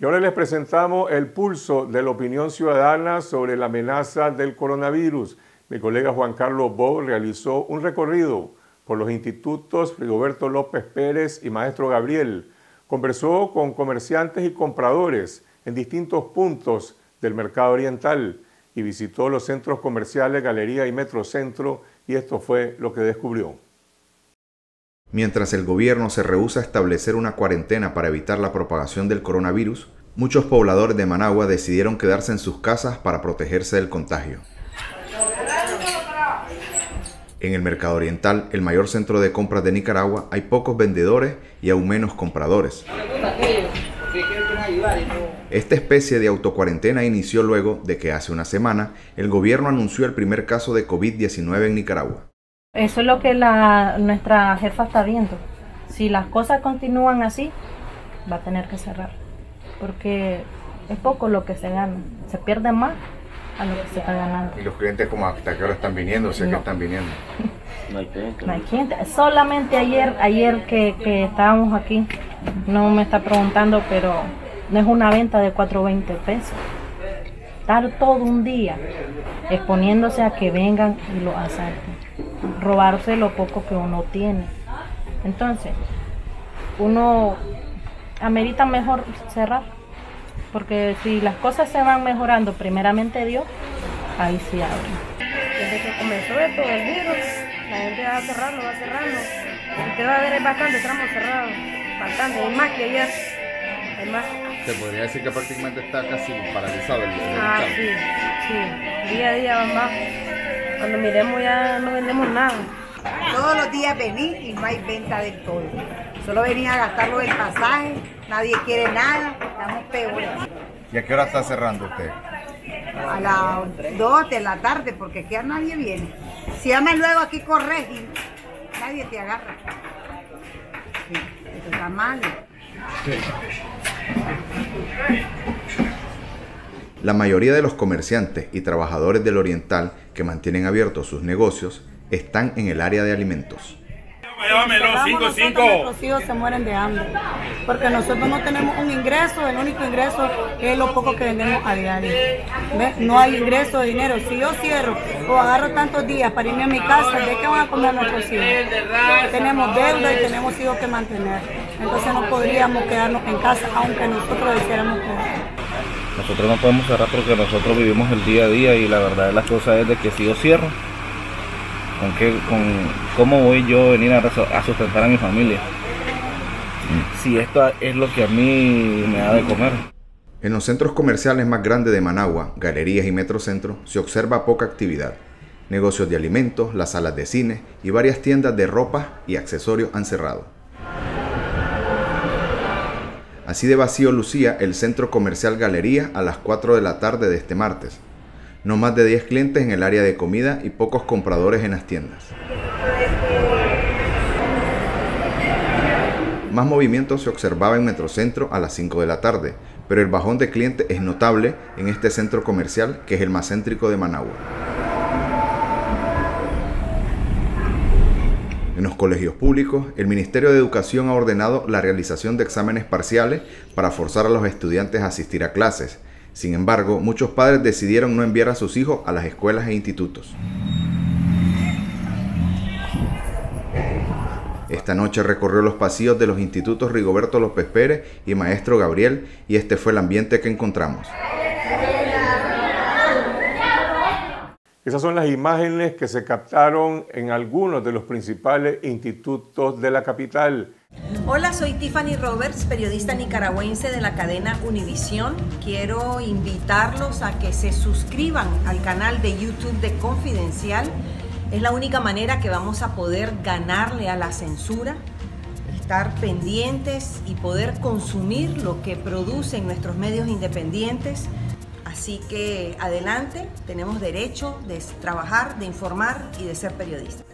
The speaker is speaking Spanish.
Y ahora les presentamos el pulso de la opinión ciudadana sobre la amenaza del coronavirus. Mi colega Juan Carlos Bo realizó un recorrido por los institutos Rigoberto López Pérez y Maestro Gabriel. Conversó con comerciantes y compradores en distintos puntos del mercado oriental y visitó los centros comerciales Galería y Metrocentro y esto fue lo que descubrió. Mientras el gobierno se rehúsa a establecer una cuarentena para evitar la propagación del coronavirus, muchos pobladores de Managua decidieron quedarse en sus casas para protegerse del contagio. En el mercado oriental, el mayor centro de compras de Nicaragua, hay pocos vendedores y aún menos compradores. Esta especie de autocuarentena inició luego de que hace una semana el gobierno anunció el primer caso de COVID-19 en Nicaragua. Eso es lo que la, nuestra jefa está viendo. Si las cosas continúan así, va a tener que cerrar. Porque es poco lo que se gana. Se pierde más a lo que se está ganando. ¿Y los clientes como hasta qué hora están viniendo? sé que están viniendo. No hay clientes. No hay clientes. Solamente ayer, ayer que, que, estábamos aquí, no me está preguntando, pero no es una venta de 4.20 pesos. Estar todo un día exponiéndose a que vengan y lo asalten. Robarse lo poco que uno tiene. Entonces, uno amerita mejor cerrar porque si las cosas se van mejorando, primeramente Dios, ahí sí abren. Desde que comenzó esto, el virus, la gente va cerrando, va cerrando. Y te va a ver bastante tramos cerrados, bastante, hay más que ayer. Hay más. Se podría decir que prácticamente está casi paralizado el, el Ah, sí, sí. Día a día van más. Cuando miremos ya no vendemos nada. Todos los días vení y no hay venta del todo. Solo venía a gastarlo del pasaje, nadie quiere nada, estamos peores. ¿Y a qué hora está cerrando usted? A las 2 de la tarde, porque aquí nadie viene. Si llamas luego aquí corres y nadie te agarra. Sí, eso está mal. La mayoría de los comerciantes y trabajadores del Oriental que mantienen abiertos sus negocios están en el área de alimentos. 5, 5. Nuestros hijos se mueren de hambre. Porque nosotros no tenemos un ingreso, el único ingreso es lo poco que vendemos a diario. ¿Ves? No hay ingreso de dinero. Si yo cierro o agarro tantos días para irme a mi casa, ¿de qué van a comer nuestros hijos? Tenemos deuda y tenemos hijos que mantener. Entonces no podríamos quedarnos en casa, aunque nosotros deseáramos quedar. Nosotros no podemos cerrar porque nosotros vivimos el día a día y la verdad de las cosas es de que si yo cierro, ¿Con, qué, con cómo voy yo a venir a, sustentar a mi familia? Si esto es lo que a mí me da de comer. En los centros comerciales más grandes de Managua, galerías y metrocentros, se observa poca actividad. Negocios de alimentos, las salas de cine y varias tiendas de ropa y accesorios han cerrado. Así de vacío lucía el centro comercial Galería a las 4 de la tarde de este martes, no más de 10 clientes en el área de comida y pocos compradores en las tiendas. Más movimiento se observaba en Metrocentro a las 5 de la tarde, pero el bajón de clientes es notable en este centro comercial que es el más céntrico de Managua. En los colegios públicos, el Ministerio de Educación ha ordenado la realización de exámenes parciales para forzar a los estudiantes a asistir a clases, sin embargo, muchos padres decidieron no enviar a sus hijos a las escuelas e institutos. Esta noche recorrió los pasillos de los institutos Rigoberto López Pérez y Maestro Gabriel y este fue el ambiente que encontramos. Esas son las imágenes que se captaron en algunos de los principales institutos de la capital. Hola, soy Tiffany Roberts, periodista nicaragüense de la cadena Univisión. Quiero invitarlos a que se suscriban al canal de YouTube de Confidencial. Es la única manera que vamos a poder ganarle a la censura, estar pendientes y poder consumir lo que producen nuestros medios independientes. Así que adelante, tenemos derecho de trabajar, de informar y de ser periodistas.